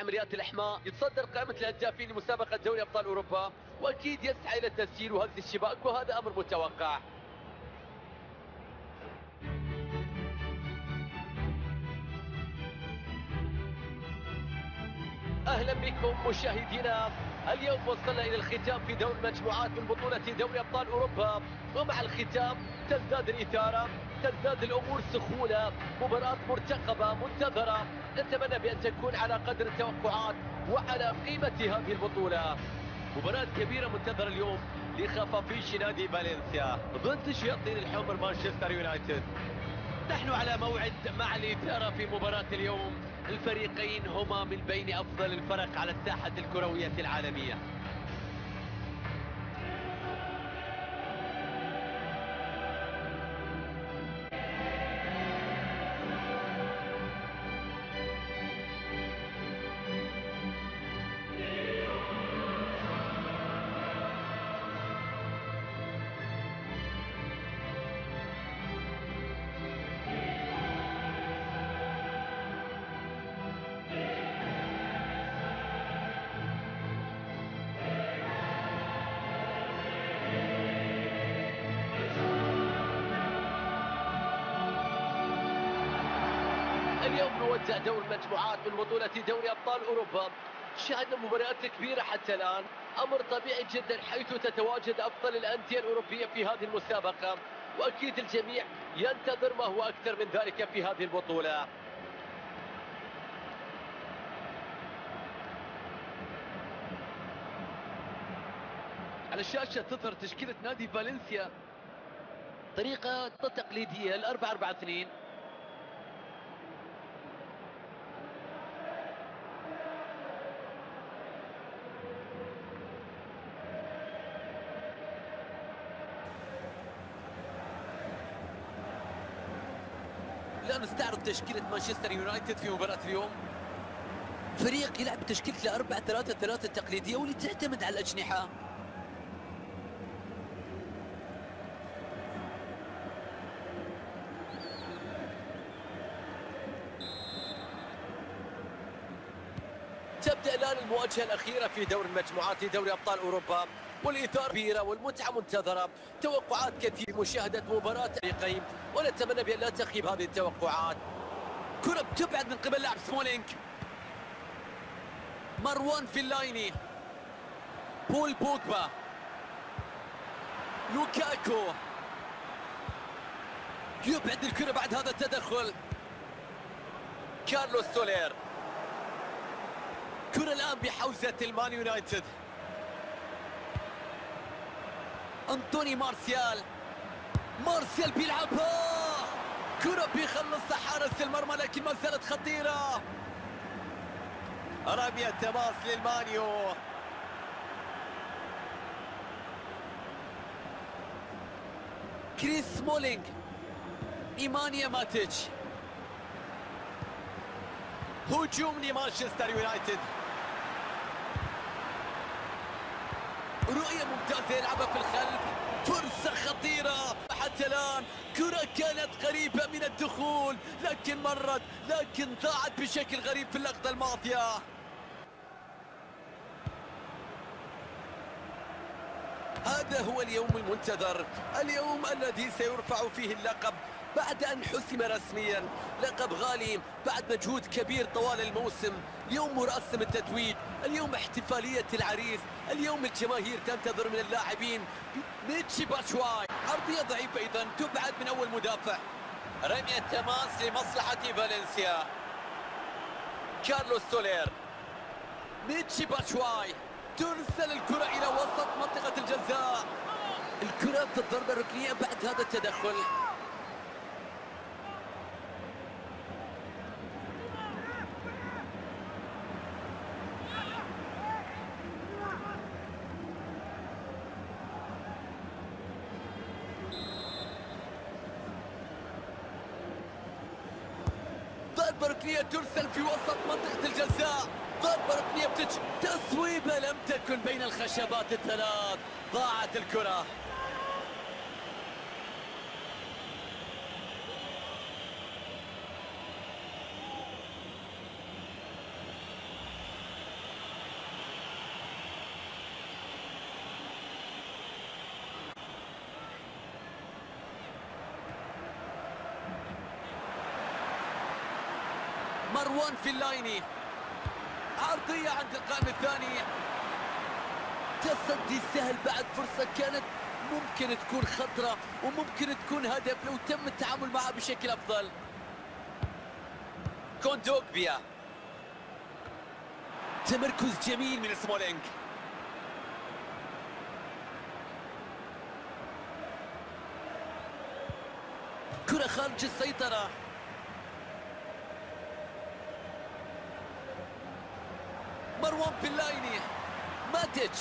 عمليات الإحماء يتصدر قائمة الهدافين لمسابقة دوري أبطال أوروبا وأكيد يسعى إلى التسجيل وهز الشباك وهذا أمر متوقع. أهلا بكم مشاهدينا اليوم وصلنا إلى الختام في دور المجموعات من بطولة دوري أبطال أوروبا ومع الختام تزداد الإثارة. تزداد الأمور سخونة مباراة مرتقبة منتظرة نتمنى بأن تكون على قدر التوقعات وعلى قيمة هذه البطولة. مباراة كبيرة منتظرة اليوم لخفافيش نادي فالنسيا. ضد شياطين الحمر مانشستر يونايتد. نحن على موعد مع الإثارة في مباراة اليوم. الفريقين هما من بين أفضل الفرق على الساحة الكروية العالمية. أوروبا شاهدنا مباريات كبيرة حتى الآن. أمر طبيعي جدا حيث تتواجد أفضل الأندية الأوروبية في هذه المسابقة. وأكيد الجميع ينتظر ما هو أكثر من ذلك في هذه البطولة. على الشاشة تظهر تشكيلة نادي فالنسيا طريقة تقليدية الأربعة أربعة اثنين لا نستعرض تشكيلة مانشستر يونايتد في مباراة اليوم. فريق يلعب بتشكيلة الأربعة ثلاثة ثلاثة التقليدية واللي تعتمد على الأجنحة. تبدأ الآن المواجهة الأخيرة في دور المجموعات لدوري أبطال أوروبا والإثارة كبيرة والمتعة منتظرة. توقعات كثير مشاهدة مباراة فريقين ونتمنى بأن لا تخيب هذه التوقعات. كرة بتبعد من قبل لاعب سمولينج مروان فيلايني. بول بوجبا. لوكاكو. يبعد الكرة بعد هذا التدخل. كارلوس سولير. كرة الآن بحوزة المان يونايتد. أنطوني مارسيال. مارسيال بيلعبها. كرة بيخلص حارس المرمى لكن ما زالت خطيرة. رمية تماس للمان يو. كريس سمولينج نيمانيا ماتيتش هجوم لمانشستر يونايتد. رؤية ممتازة يلعبها في الخلف. فرصة خطيرة. حتى الآن كرة كانت قريبة من الدخول لكن مرت لكن ضاعت بشكل غريب في اللقطة الماضية. هذا هو اليوم المنتظر اليوم الذي سيرفع فيه اللقب بعد أن حسم رسميا لقب غالي بعد مجهود كبير طوال الموسم. اليوم مراسم التتويج اليوم احتفالية العريس اليوم الجماهير تنتظر من اللاعبين ميتشي باتشواي عرضية ضعيفة إذا تبعد من أول مدافع. رمية تماس لمصلحة فالنسيا. كارلوس سولير. ميتشي باتشواي ترسل الكرة إلى وسط منطقة الجزاء. الكرة الضربة الركنية بعد هذا التدخل. الخشبات الثلاث ضاعت الكرة. مروان في اللايني عرضية عند القائم الثاني. تصدي سهل بعد فرصة كانت ممكن تكون خطرة وممكن تكون هدف لو تم التعامل معها بشكل أفضل. كوندوكبيا تمركز جميل من سمولينج كرة خارج السيطرة. مروان فيلايني ماتيتش.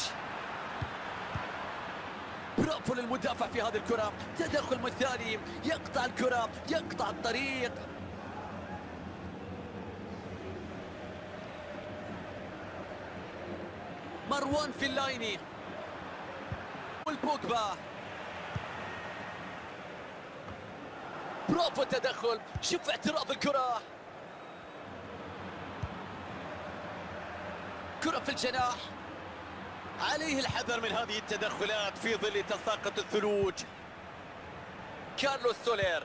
برافو للمدافع في هذه الكرة. تدخل مثالي يقطع الكرة. يقطع الطريق. مروان فيلايني وبول بوجبا برافو التدخل. شوف اعتراض الكرة. كرة في الجناح. عليه الحذر من هذه التدخلات في ظل تساقط الثلوج. كارلوس سولير.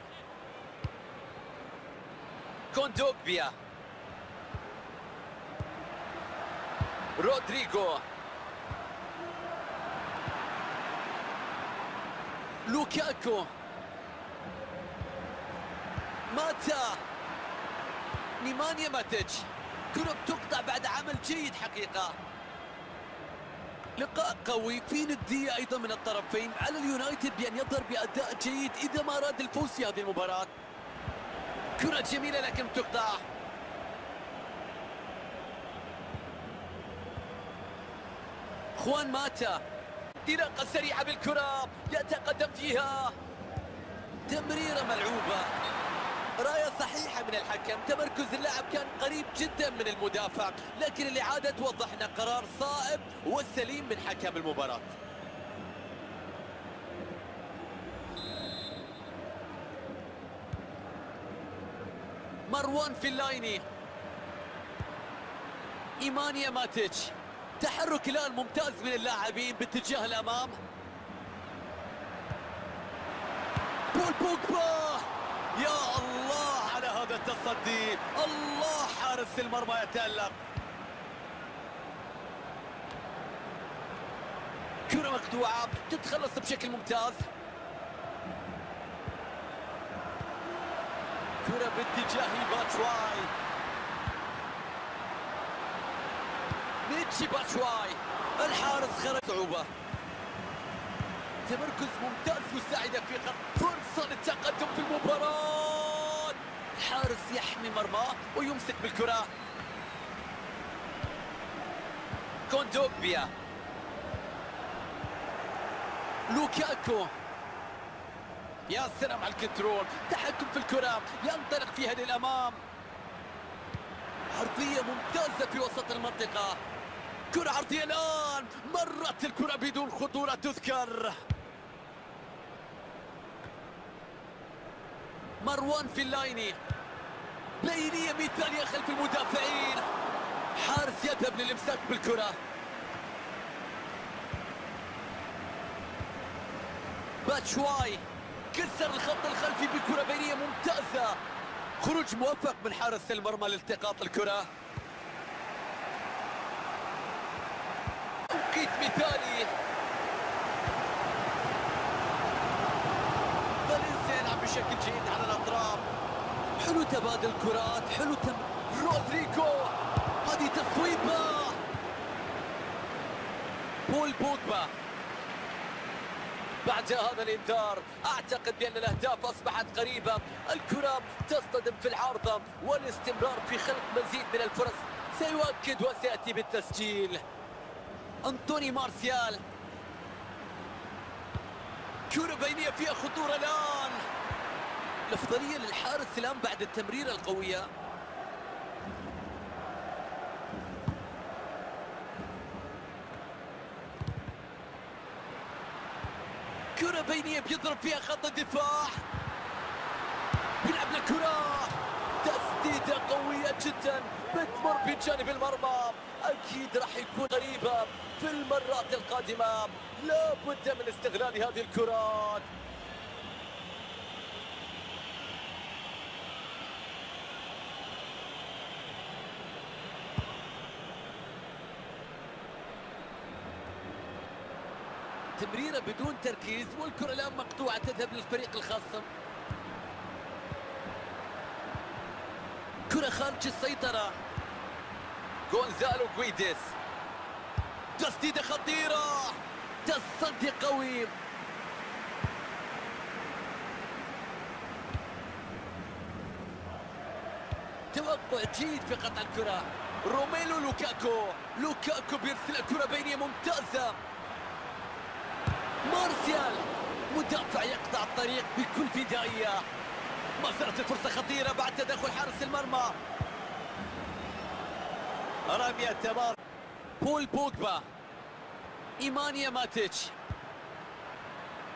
كوندوكبيا. رودريجو. لوكاكو. ماتا. نيمانيا ماتيتش كرة بتقطع بعد عمل جيد حقيقة. لقاء قوي في ندية أيضا من الطرفين على اليونايتد بأن يظهر بأداء جيد إذا ما أراد الفوز في هذه المباراة. كرة جميلة لكن تقطع. خوان ماتا انطلاقة سريعة بالكرة يتقدم فيها. تمريرة ملعوبة. راية صحيحة من الحكم. تمركز اللاعب كان قريب جدا من المدافع لكن الإعادة توضح أنه قرار صائب والسليم من حكم المباراة. مروان فيلايني نيمانيا ماتيتش. تحرك الآن ممتاز من اللاعبين باتجاه الأمام. بول بوجبا! يا الله على هذا التصدي. الله حارس المرمى يتألق. كرة مقطوعة تتخلص بشكل ممتاز. كرة باتجاه باتشواي ميتشي باتشواي الحارس خرج. صعوبة. تمركز ممتاز مساعدة في خط فرصة للتقدم في المباراة. الحارس يحمي مرماه ويمسك بالكرة. كوندوبيا. لوكاكو. يا سلام على الكنترول. تحكم في الكرة. ينطلق فيها للأمام. عرضية ممتازة في وسط المنطقة. كرة عرضية الآن. مرت الكرة بدون خطورة تذكر. مروان فيلايني بينية مثالية خلف المدافعين. حارس يذهب للامساك بالكرة. باتشواي كسر الخط الخلفي بكرة بينية ممتازة. خروج موفق من حارس المرمى لالتقاط الكرة. توقيت مثالي فالنسيا يلعب بشكل جيد على الأطراف. حلو تبادل كرات حلو تم رودريجو! هذه تصويبه بول بوجبا! بعد هذا الإنذار أعتقد بأن الأهداف أصبحت قريبة. الكرة تصطدم في العارضة والاستمرار في خلق مزيد من الفرص سيؤكد وسيأتي بالتسجيل. أنطوني مارسيال! كرة بينية فيها خطورة الآن! الأفضلية للحارس الآن بعد التمريرة القوية. كرة بينية بيضرب فيها خط الدفاع. بيلعب لكرة تسديدة قوية جدا. بتمر بجانب المرمى. أكيد راح يكون غريبة في المرات القادمة. لابد من استغلال هذه الكرات. تمريرة بدون تركيز والكرة الآن مقطوعة تذهب للفريق الخصم كرة خارج السيطرة. جونزالو جويديش تسديدة خطيرة. تصدي قوي. توقع جيد في قطع الكرة. روميلو لوكاكو. لوكاكو بيرسل الكرة بينية ممتازة. مارسيال. مدافع يقطع الطريق بكل فدائية. ما زالت الفرصة خطيرة بعد تدخل حارس المرمى. رمية تماس بول بوجبا. نيمانيا ماتيتش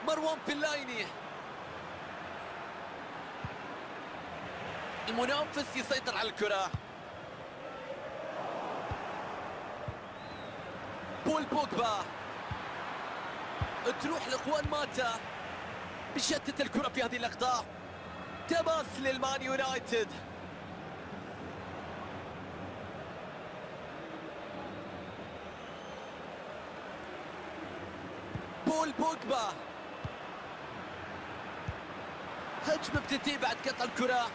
مروان فيلايني. المنافس يسيطر على الكرة. بول بوجبا. تروح لاخوان ماتا بيشتت الكرة في هذه اللقطة. تماس للمان يونايتد. بول بوجبا. هجمة بتنتهي بعد قطع الكرة.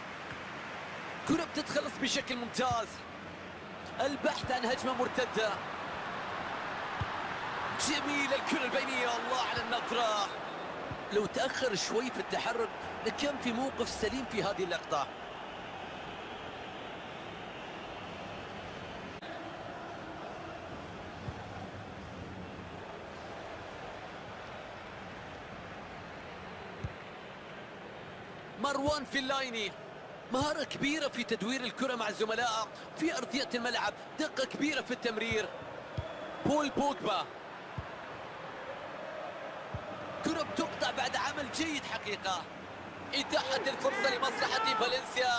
كرة بتتخلص بشكل ممتاز. البحث عن هجمة مرتدة. جميل الكرة البينية الله على النظرة. لو تأخر شوي في التحرك لكان في موقف سليم في هذه اللقطة. مروان فيلايني مهارة كبيرة في تدوير الكرة مع زملائه في أرضية الملعب دقة كبيرة في التمرير. بول بوجبا. كرة بتقطع بعد عمل جيد حقيقة. إتاحة الفرصة لمصلحة فالنسيا.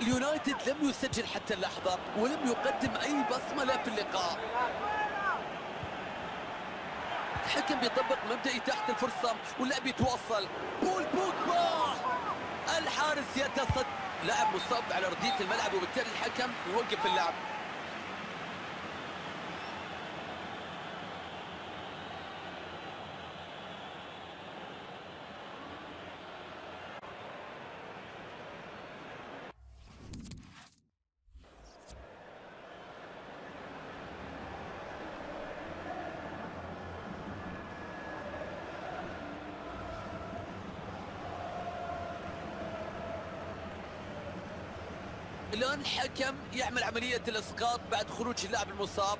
اليونايتد لم يسجل حتى اللحظة ولم يقدم أي بصمة له في اللقاء. الحكم بيطبق مبدأ إتاحة الفرصة واللعب يتواصل بول بوجبا! الحارس يتصد لاعب مصاب على أرضية الملعب وبالتالي الحكم يوقف اللعب. الآن الحكم يعمل عملية الإسقاط بعد خروج اللاعب المصاب.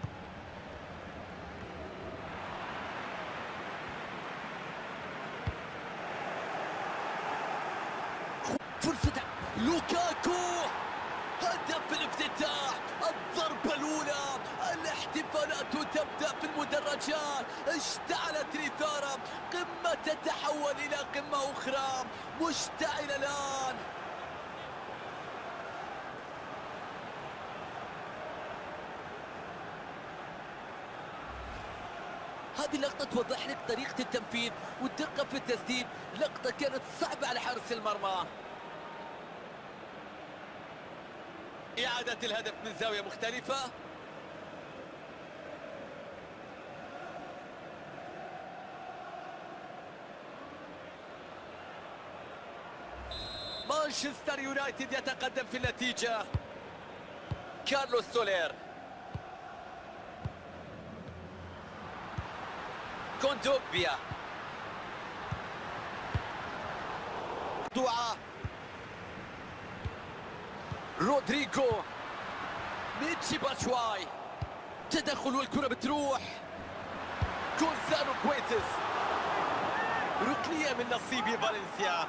فرصة لوكاكو هدف الافتتاح الضربة الأولى الاحتفالات تبدأ في المدرجات اشتعلت الإثارة قمة تتحول إلى قمة أخرى مشتعلة الآن. هذه اللقطة توضح لك طريقة التنفيذ والدقة في التسديد. لقطة كانت صعبة على حارس المرمى. إعادة الهدف من زاوية مختلفة. مانشستر يونايتد يتقدم في النتيجة. كارلوس سولير. كوندوكبيا ضياع. رودريجو ميتشي باتشواي. تدخل والكرة بتروح. جونزالو جويديش. ركنية من نصيب فالنسيا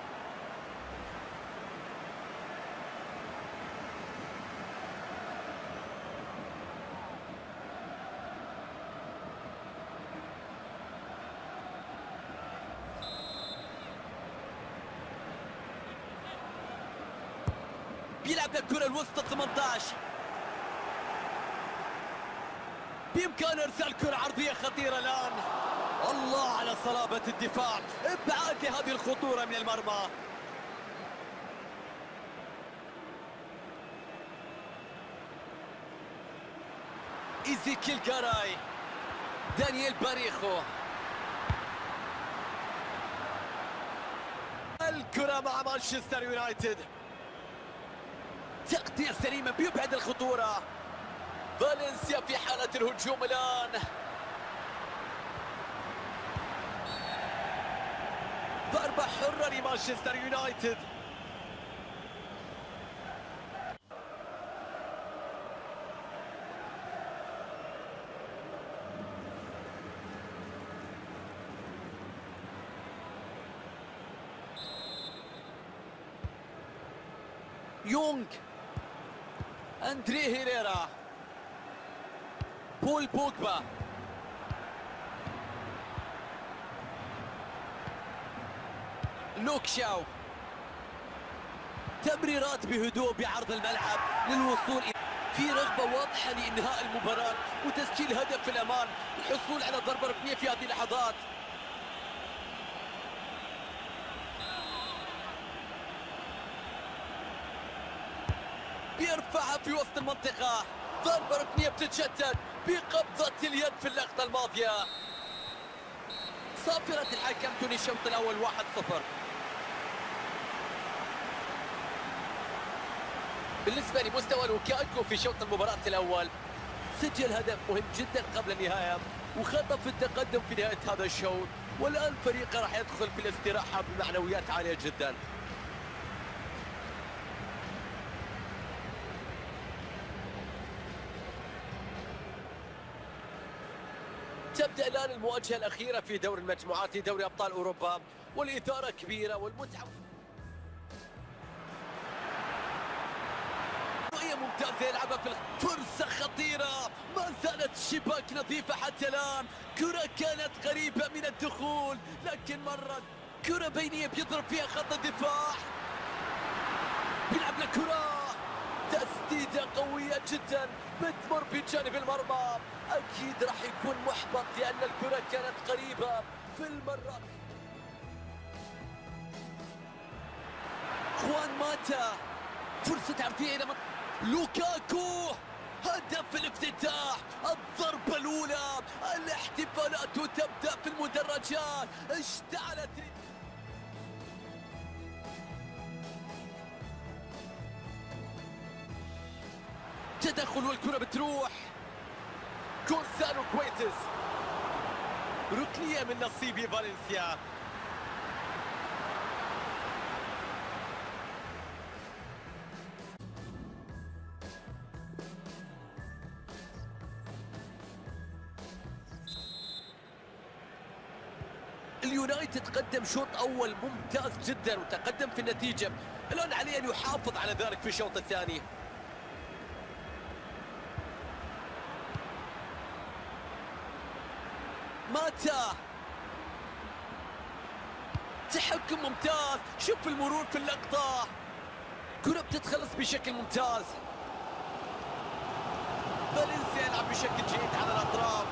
بيلعب الكرة الوسط 18 بإمكان إرسال كرة عرضية خطيرة الآن. الله على صلابة الدفاع. إبعاد لهذه الخطورة من المرمى. إيزيكيل جاراي. دانييل باريخو. الكرة مع مانشستر يونايتد. تغطية سليمة بيبعد الخطورة. فالنسيا في حالة الهجوم الآن. ضربة حرة لمانشستر يونايتد. يونغ أندري هيريرا. بول بوجبا. لوك شاو. تمريرات بهدوء بعرض الملعب للوصول في رغبة واضحة لإنهاء المباراة وتسجيل هدف في الأمان. الحصول على ضربة ركنية في هذه اللحظات. بيرفعها في وسط المنطقة. ضربة ركنية بتتشتت بقبضة اليد في اللقطة الماضية. صافرة الحكم توني الشوط الأول 1-0 بالنسبة لمستوى لوكاكو في شوط المباراة الأول. سجل هدف مهم جدا قبل النهاية وخطف التقدم في نهاية هذا الشوط. والآن فريقه راح يدخل في الاستراحة بمعنويات عالية جدا. تبدأ الآن المواجهة الأخيرة في دور المجموعات لدوري أبطال أوروبا والإثارة كبيرة والمتعة. رؤية ممتازة يلعبها في فرصة خطيرة. ما زالت الشباك نظيفة حتى الآن. كرة كانت قريبة من الدخول لكن مرت كرة بينية بيضرب فيها خط الدفاع. بيلعب لكرة. تسديدة قوية جدا. بتمر بجانب المرمى. أكيد راح يكون محبط لأن الكرة كانت قريبة في المرة. خوان ماتا فرصة عرضية إلى لوكاكو هدف الافتتاح. الضربة الأولى الاحتفالات تبدأ في المدرجات. اشتعلت تدخل والكرة بتروح. جونزالو جويديش. ركنية من نصيب فالنسيا. اليونايتد قدم شوط أول ممتاز جدا وتقدم في النتيجة. الآن عليه أن يحافظ على ذلك في الشوط الثاني ماتا تحكم ممتاز شوف المرور في اللقطة. كرة بتتخلص بشكل ممتاز. فالنسيا يلعب بشكل جيد على الأطراف.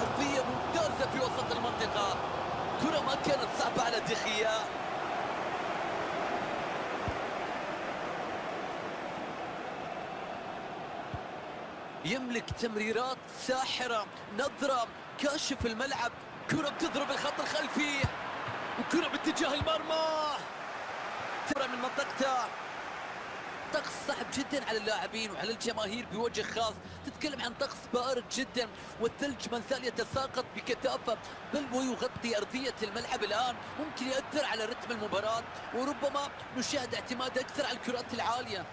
أرضية ممتازة في وسط المنطقة. كرة ما كانت صعبة على دخيا. يملك تمريرات ساحرة نظرة كاشف الملعب. كرة بتضرب الخط الخلفي. وكرة باتجاه المرمى. كرة من منطقته. طقس صعب جدا على اللاعبين وعلى الجماهير بوجه خاص. تتكلم عن طقس بارد جدا والثلج ما زال يتساقط بكثافة بل ويغطي أرضية الملعب الآن. ممكن يأثر على رتم المباراة وربما نشاهد اعتماد أكثر على الكرات العالية.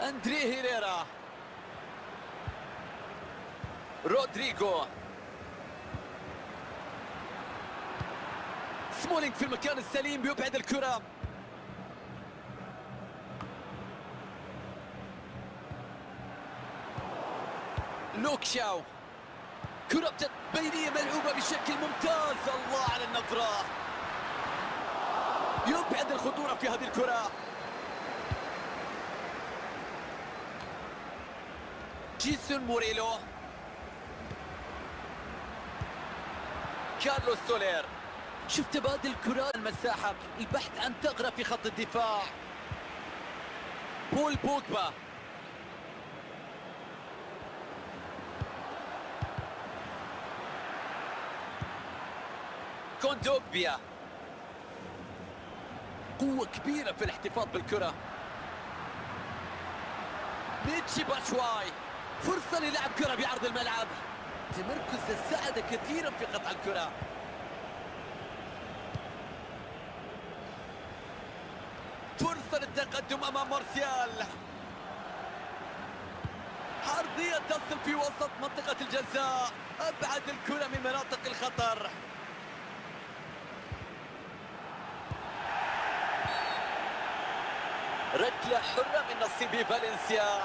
أندري هيريرا. رودريجو سمولينج في المكان السليم بيبعد الكرة. لوك شاو. كرة بينية ملعوبة بشكل ممتاز. الله على النظرة. يبعد الخطورة في هذه الكرة. جيسون موريلو. كارلوس سولير. شوف تبادل كرات المساحة. البحث عن ثغرة في خط الدفاع. بول بوجبا. كوندوبيا قوة كبيرة في الاحتفاظ بالكرة. ميتشي باشواي فرصة للعب كرة بعرض الملعب. تمركز ساعد كثيرا في قطع الكرة. فرصة للتقدم أمام مارسيال. عرضية تصل في وسط منطقة الجزاء. أبعد الكرة من مناطق الخطر. ركلة حرة من نصيب فالنسيا.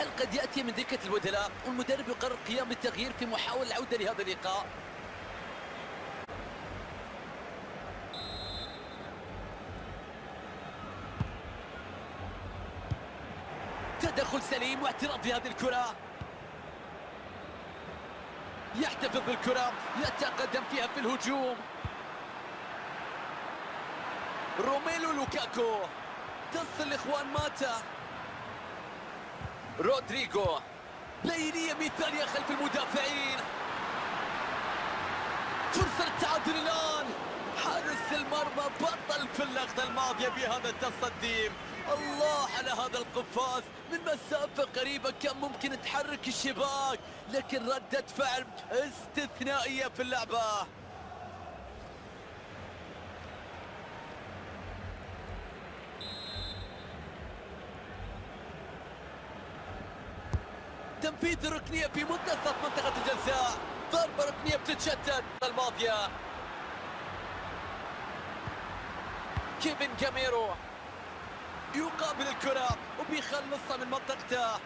هل قد يأتي من دكة البدلاء والمدرب يقرر قيام بالتغيير في محاولة العودة لهذا اللقاء. تدخل سليم واعتراف بهذه الكرة. يحتفظ بالكرة يتقدم فيها في الهجوم. روميلو لوكاكو. تصل لاخوان ماتا. رودريجو بينية مثالية خلف المدافعين. فرصة للتعادل الآن. حارس المرمى بطل الماضية بهذا التصدي الله على هذا القفاز. من مسافة قريبة كان ممكن تحرك الشباك لكن ردة فعل استثنائية في اللعبة. تنفيذ الركنية في منتصف منطقة الجزاء ضربة ركنية بتتشتت. الماضية. كيفن كاميرو يقابل الكرة وبيخلصها من منطقته.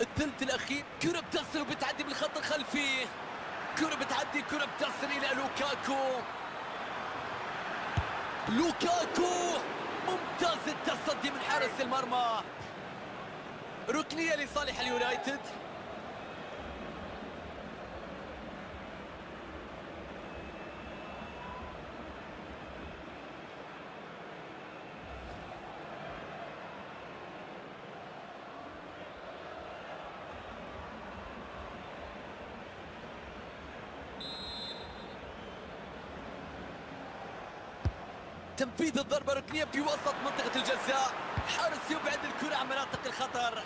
الثلث الأخير كرة بتصل وبتعدي بالخط الخلفي. كرة بتعدي كرة بتصل إلى لوكاكو. لوكاكو ممتاز التصدي من حارس المرمى. ركنية لصالح اليونايتد. تنفيذ الضربة ركنية في وسط منطقة الجزاء. حارس يبعد الكرة عن مناطق الخطر.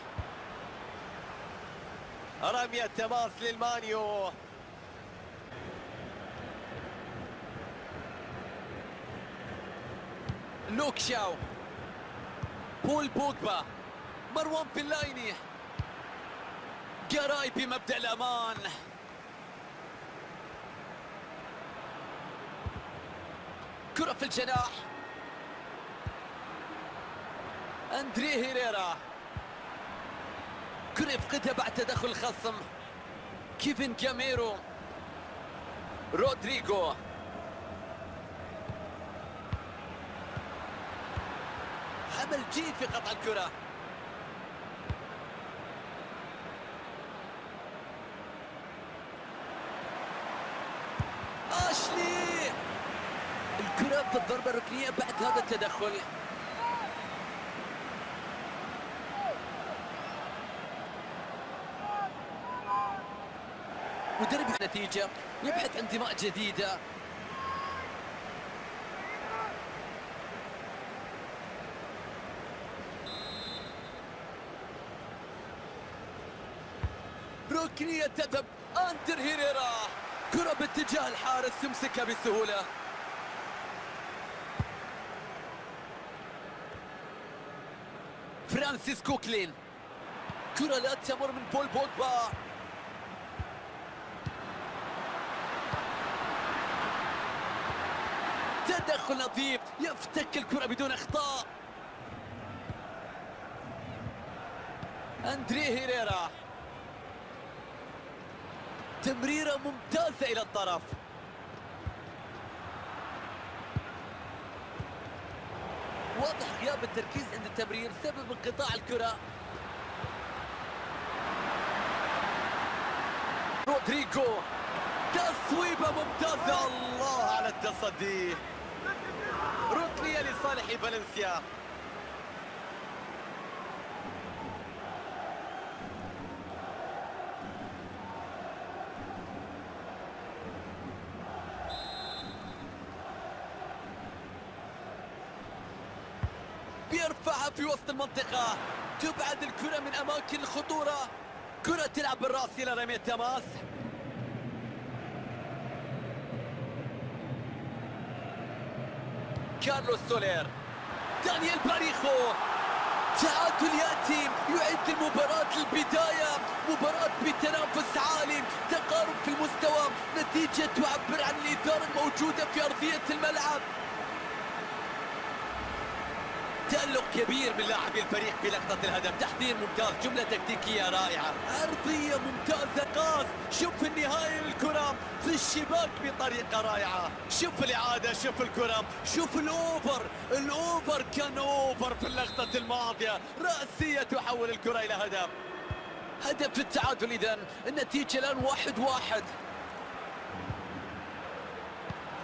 رمية تماس للمان يو. لوك شاو. بول بوجبا. مروان فيلايني جاراي بمبدأ الأمان. كرة في الجناح. أندري هيريرا. كرة يفقدها بعد تدخل الخصم كيفن كاميرو رودريجو عمل جيد في قطع الكرة أشلي في الضربة الركنية بعد هذا التدخل. مدرب نتيجة يبحث عن دماء جديدة. ركنية تذهب أندر هيريرا. كرة باتجاه الحارس يمسكها بسهولة. فرانسيس كوكلين كرة لا تمر من بول بوجبا. تدخل لطيف يفتك الكرة بدون أخطاء. أندري هيريرا. تمريرة ممتازة إلى الطرف. واضح غياب التركيز عند التمرير سبب انقطاع الكرة. رودريجو تصويبة ممتازة. الله على التصدي. ركنية لصالح فالنسيا. يرفعها في وسط المنطقة. تبعد الكرة من أماكن الخطورة. كرة تلعب بالرأس إلى رمية تماس كارلوس سولير. دانيال باريخو. تعادل ياتي يعد المباراة للبداية مباراة بتنافس عالي تقارب في المستوى. نتيجة تعبر عن الإثارة الموجودة في أرضية الملعب. كبير من لاعبي الفريق في لقطة الهدف. تحضير ممتاز جملة تكتيكية رائعة. أرضية ممتازة. قاس شوف النهاية للكرة في الشباك بطريقة رائعة. شوف الإعادة شوف الكرة. شوف الأوفر. الأوفر كان أوفر في اللقطة الماضية. رأسية تحول الكرة إلى هدف. هدف التعادل إذن. النتيجة الآن واحد واحد.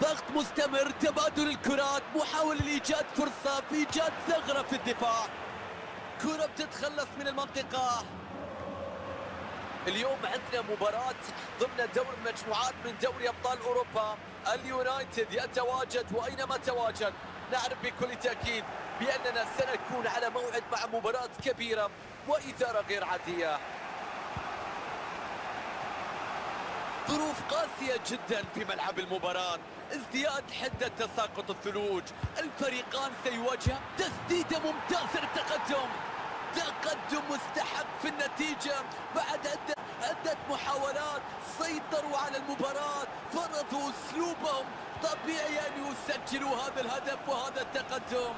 ضغط مستمر تبادل الكرات محاولة لإيجاد فرصة في إيجاد ثغرة في الدفاع. كرة بتتخلص من المنطقة. اليوم عندنا مباراة ضمن دور المجموعات من دوري أبطال أوروبا. اليونايتد يتواجد وأينما تواجد؟ نعرف بكل تأكيد بأننا سنكون على موعد مع مباراة كبيرة وإثارة غير عادية. ظروف قاسية جدا في ملعب المباراة. ازدياد حدة تساقط الثلوج. الفريقان سيواجه تسديدة ممتازة للتقدم. تقدم مستحق في النتيجة. بعد عدة عدة محاولات سيطروا على المباراة. فرضوا أسلوبهم. طبيعي أن يسجلوا هذا الهدف وهذا التقدم.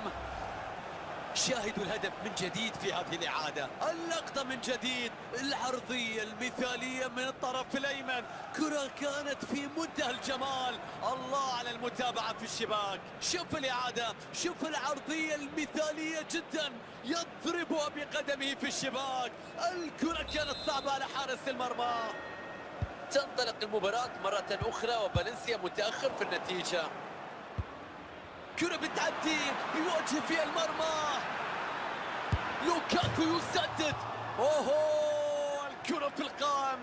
شاهدوا الهدف من جديد في هذه الإعادة. اللقطة من جديد العرضية المثالية من الطرف الأيمن. كرة كانت في منتهى الجمال. الله على المتابعة في الشباك. شوف الإعادة شوف العرضية المثالية جدا يضربها بقدمه في الشباك. الكرة كانت صعبة على حارس المرمى. تنطلق المباراة مرة أخرى وفالنسيا متأخر في النتيجة. كرة بتعدي يواجه فيها المرمى. لوكاكو يسدد. أوهو الكرة في القائم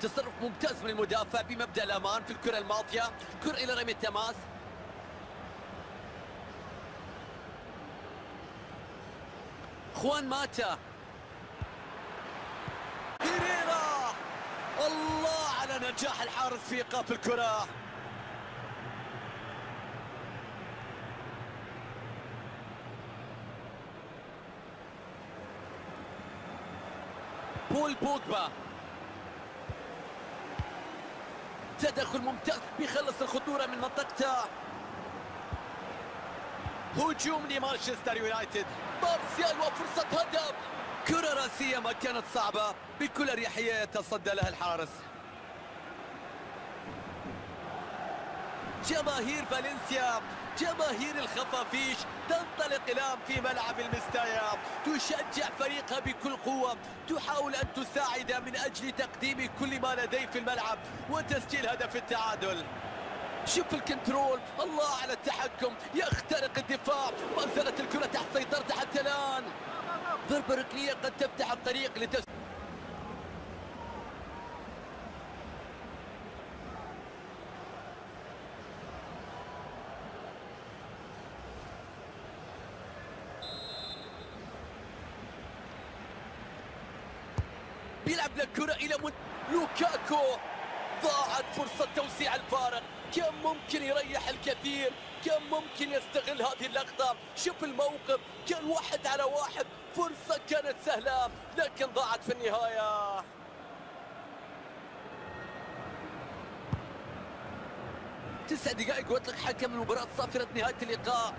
تصرف ممتاز من المدافع بمبدأ الأمان في الكرة الماضية. كرة إلى رمي التماس. خوان ماتا. هيريرا الله على نجاح الحارس في إيقاف الكرة. بول بوجبا. تدخل ممتاز بيخلص الخطورة من منطقته. هجوم لمانشستر يونايتد. مارسيال وفرصة هدف. كرة راسية ما كانت صعبة. بكل أريحية يتصدى لها الحارس. جماهير فالنسيا جماهير الخفافيش تنطلق الآن في ملعب المستايا تشجع فريقها بكل قوة. تحاول أن تساعد من أجل تقديم كل ما لديه في الملعب وتسجيل هدف التعادل. شوف الكنترول. الله على التحكم. يخترق الدفاع. ما زالت الكرة تحت سيطرته حتى الآن. ضربة ركنية قد تفتح الطريق لتسجيل بيلعب الكرة إلى من... لوكاكو ضاعت فرصة توسيع الفارق كان ممكن يريح الكثير كان ممكن يستغل هذه اللقطة؟ شوف الموقف كان واحد على واحد فرصة كانت سهلة لكن ضاعت في النهاية. تسع دقائق ويطلق حكم المباراة صافرة نهاية اللقاء.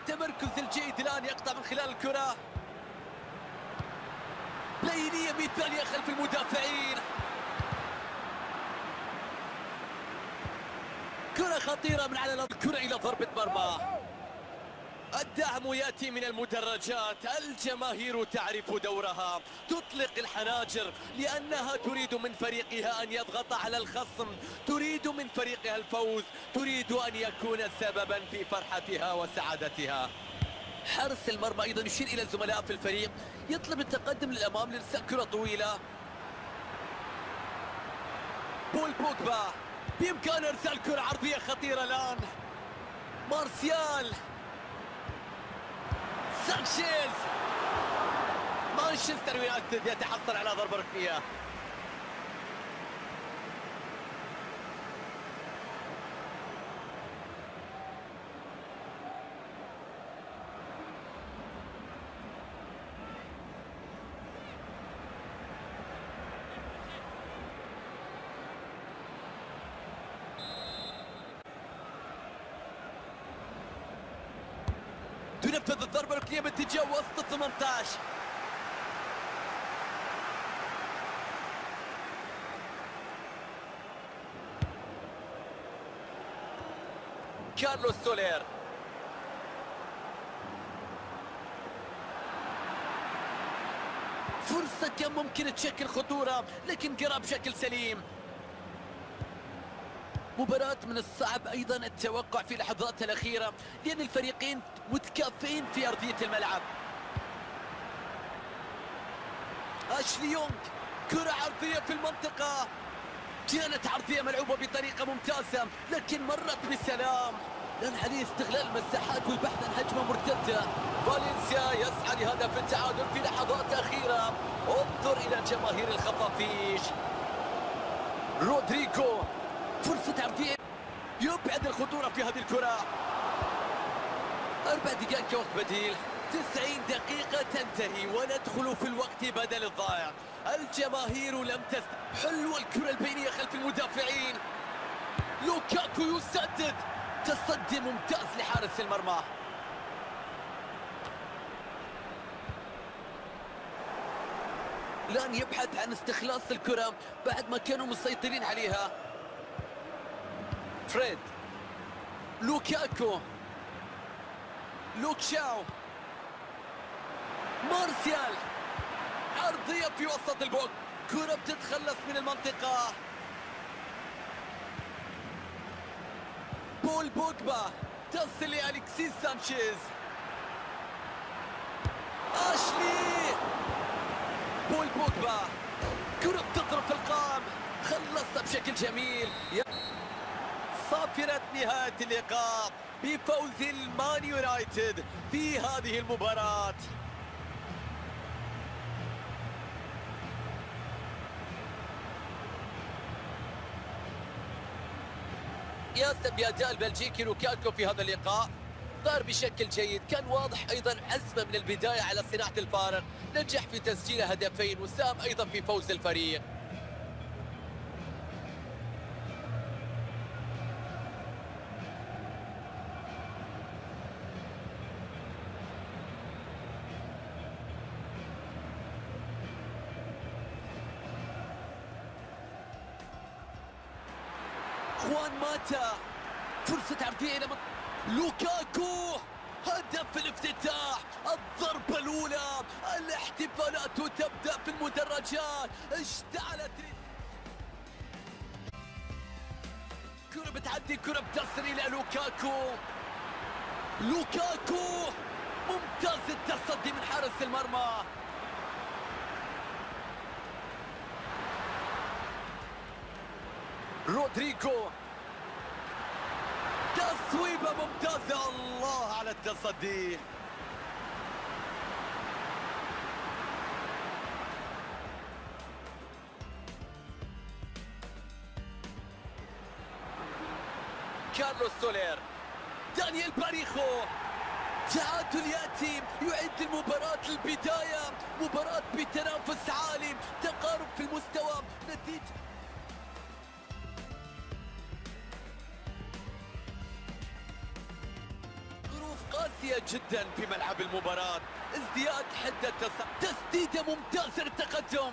التمركز الجيد الآن يقطع من خلال الكرة. بينية مثالية خلف المدافعين. كرة خطيرة من على الأرض. كرة إلى ضربة مرمى. الدعم يأتي من المدرجات. الجماهير تعرف دورها. تطلق الحناجر لأنها تريد من فريقها أن يضغط على الخصم. تريد من فريقها الفوز. تريد أن يكون سببا في فرحتها وسعادتها. حارس المرمى أيضا يشير إلى الزملاء في الفريق. يطلب التقدم للأمام لارسال كرة طويلة. بول بوجبا. بإمكان إرسال كرة عرضية خطيرة الآن. مارسيال. سانشيز. مانشستر يونايتد يتحصل على ضربة ركنية. تنفذ الضربة الركنية باتجاه وسط ال 18 كارلوس سولير. فرصة كان ممكن تشكل خطورة لكن قرأ بشكل سليم. مباراة من الصعب أيضا التوقع في لحظاتها الأخيرة لأن الفريقين متكافئين في أرضية الملعب. أشلي يونغ كرة عرضية في المنطقة. كانت عرضية ملعوبة بطريقة ممتازة لكن مرت بسلام. لأن عليه استغلال المساحات والبحث عن هجمة مرتدة. فالنسيا يسعى لهدف التعادل في لحظات أخيرة. انظر إلى جماهير الخفافيش. رودريجو فرصة عرضية يبعد الخطورة في هذه الكرة. أربع دقائق كوقت بديل. 90 دقيقة تنتهي وندخل في الوقت بدل الضائع. الجماهير لم تست حلوة الكرة البينية خلف المدافعين. لوكاكو يسدد. تصدي ممتاز لحارس المرمى. الآن يبحث عن استخلاص الكرة بعد ما كانوا مسيطرين عليها. فريد لوكاكو لوك شاو مارسيال عرضية في وسط ال box كرة بتتخلص من المنطقة. بول بوجبا. تصل لأليكسيس سانشيز. أشلي. بول بوجبا. كرة بتضرب في القام. خلصها بشكل جميل. صافرة نهاية اللقاء بفوز المان يونايتد في هذه المباراة. ياسم بأداء البلجيكي لوكاكو في هذا اللقاء. ظهر بشكل جيد كان واضح أيضا عزمه من البداية على صناعة الفارق. نجح في تسجيل هدفين وساهم أيضا في فوز الفريق. خوان ماتا فرصة عرضية إلى لوكاكو. هدف الافتتاح. الضربة الأولى. الاحتفالات تبدأ في المدرجات. اشتعلت. كرة بتعدي كرة بتصل إلى لوكاكو. لوكاكو. ممتاز التصدي من حارس المرمى. رودريجو. تصويبة ممتازة. الله على التصدي. كارلوس سولير دانيال باريخو. تعادل يأتي يعيد المباراة للبداية مباراة بتنافس عالي تقارب في المستوى. نتيجة قاسية جدا في ملعب المباراة. ازدياد حدة تسديدة ممتازة للتقدم.